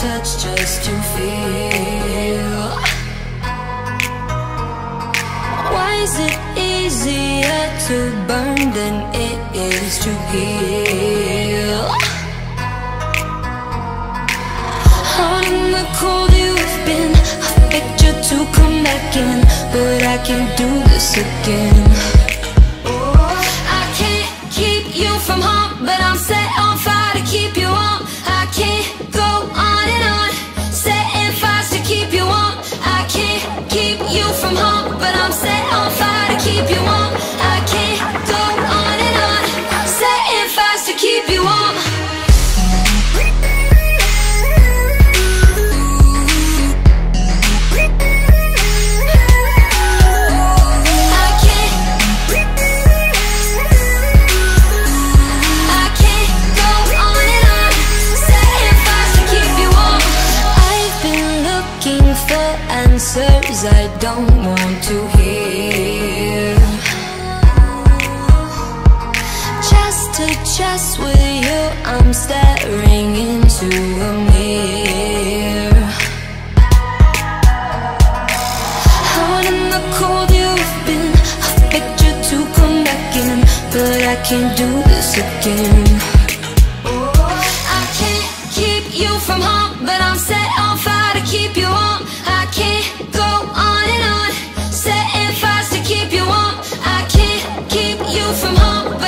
touch just to feel Why is it easier to burn than it is to heal? Hot in the cold you've been a picture to come back in But I can't do this again Cause I don't want to hear. Chest to chest with you I'm staring into a mirror. Hot in the cold you've been I pictured to come back in But I can't do this again. Oh, I can't keep you from home But I'm set on fire to keep you from home.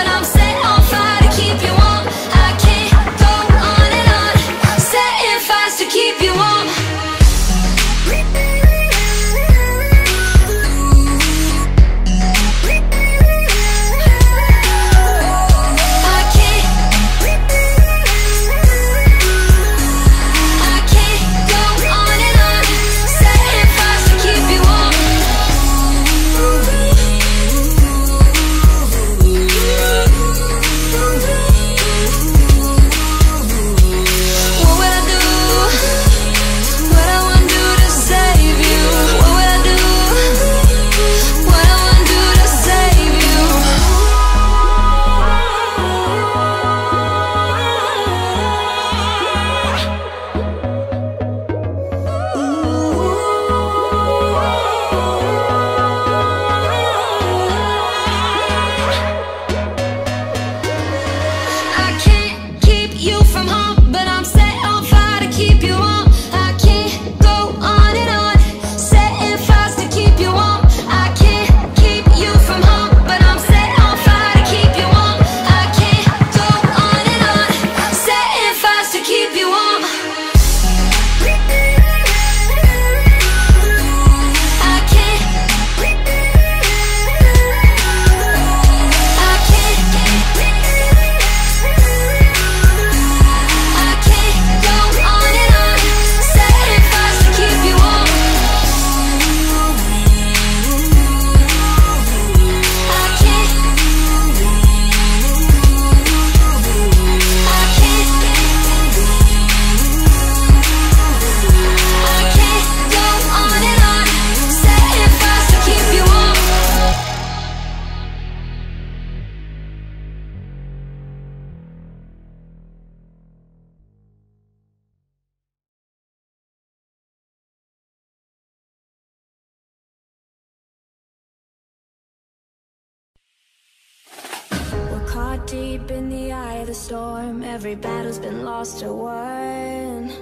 Caught deep in the eye of the storm. Every battle's been lost or won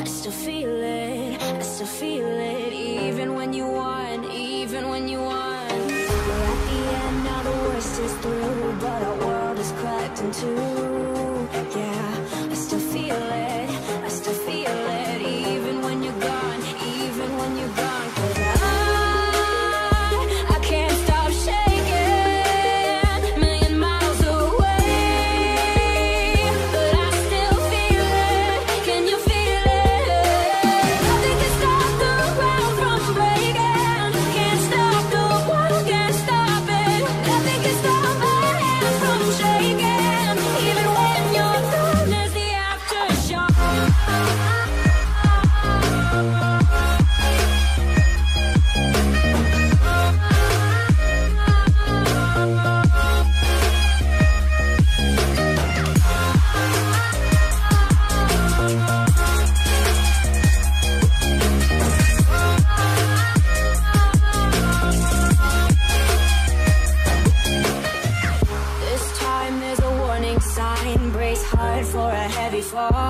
I still feel it, I still feel it. Even when you won, even when you won before.